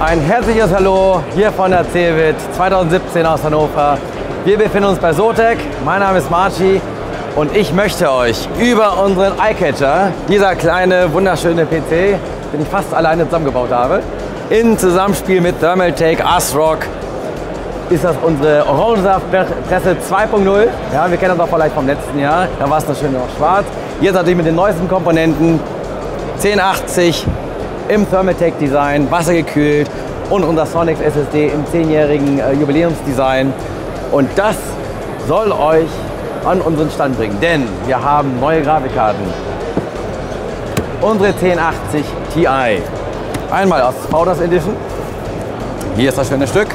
Ein herzliches Hallo hier von der CeBIT 2017 aus Hannover. Wir befinden uns bei Sotec. Mein Name ist Marci und ich möchte euch über unseren Eyecatcher, dieser kleine wunderschöne PC, den ich fast alleine zusammengebaut habe, in Zusammenspiel mit Thermaltake ASRock ist das unsere Orangensaftpresse 2.0. Ja, wir kennen das auch vielleicht vom letzten Jahr. Da war es schön noch schwarz. Jetzt natürlich mit den neuesten Komponenten 1080 im Thermaltake Design, wassergekühlt und unser Sonix SSD im 10-jährigen äh, Jubiläumsdesign. Und das soll euch an unseren Stand bringen, denn wir haben neue Grafikkarten. Unsere 1080 Ti. Einmal aus Founders Edition. Hier ist das schöne Stück.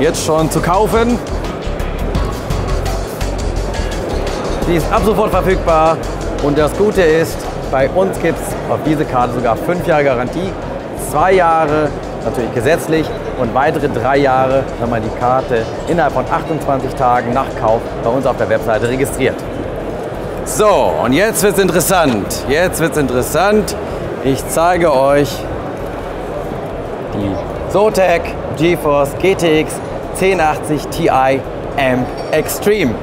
Jetzt schon zu kaufen. Sie ist ab sofort verfügbar und das Gute ist, bei uns gibt es auf diese Karte sogar fünf Jahre Garantie, zwei Jahre natürlich gesetzlich und weitere drei Jahre, wenn man die Karte innerhalb von 28 Tagen nach Kauf bei uns auf der Webseite registriert. So, und jetzt wird es interessant. Jetzt wird es interessant. Ich zeige euch die Zotac GeForce GTX 1080 Ti Amp Extreme.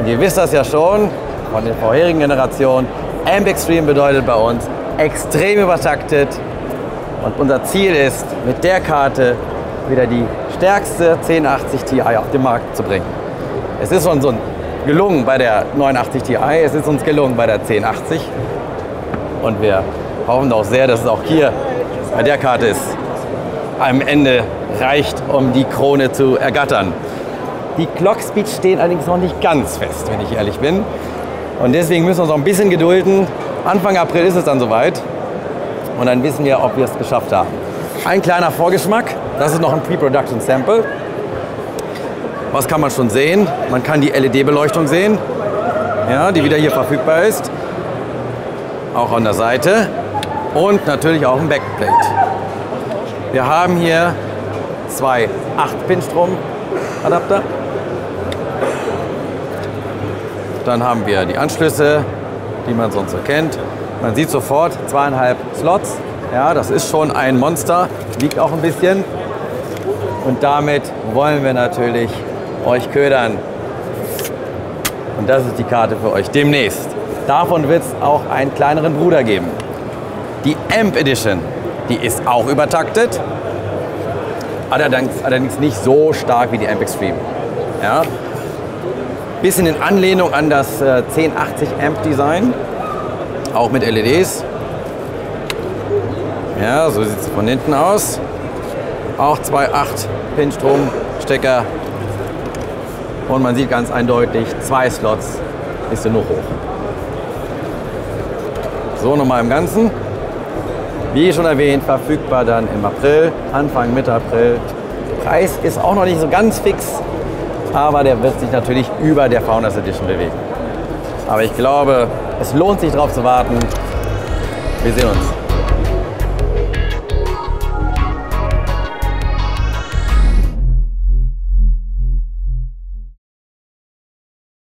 Und ihr wisst das ja schon von den vorherigen Generationen. Amp Extreme bedeutet bei uns extrem übertaktet. Und unser Ziel ist, mit der Karte wieder die stärkste 1080 Ti auf den Markt zu bringen. Es ist so gelungen bei der 89 Ti, es ist uns gelungen bei der 1080. Und wir hoffen auch sehr, dass es auch hier bei der Karte ist, am Ende reicht, um die Krone zu ergattern. Die Clockspeed stehen allerdings noch nicht ganz fest, wenn ich ehrlich bin. Und deswegen müssen wir uns noch ein bisschen gedulden. Anfang April ist es dann soweit. Und dann wissen wir, ob wir es geschafft haben. Ein kleiner Vorgeschmack. Das ist noch ein Pre-Production Sample. Was kann man schon sehen? Man kann die LED-Beleuchtung sehen, ja, die wieder hier verfügbar ist. Auch an der Seite. Und natürlich auch ein Backplate. Wir haben hier zwei 8-Pin-Strom-Adapter. Dann haben wir die Anschlüsse, die man sonst so kennt. Man sieht sofort zweieinhalb Slots. Ja, das ist schon ein Monster, wiegt auch ein bisschen. Und damit wollen wir natürlich euch ködern. Und das ist die Karte für euch demnächst. Davon wird es auch einen kleineren Bruder geben. Die Amp Edition, die ist auch übertaktet. Allerdings, allerdings nicht so stark wie die Amp Extreme. Ja? Bisschen in Anlehnung an das äh, 1080 Amp Design, auch mit LEDs. Ja, so sieht es von hinten aus. Auch zwei 8-Pin-Stromstecker. Und man sieht ganz eindeutig, zwei Slots ist nur hoch. So nochmal im Ganzen. Wie schon erwähnt, verfügbar dann im April, Anfang Mitte April. Preis ist auch noch nicht so ganz fix, aber der wird sich natürlich über der Founders Edition bewegen. Aber ich glaube, es lohnt sich darauf zu warten. Wir sehen uns.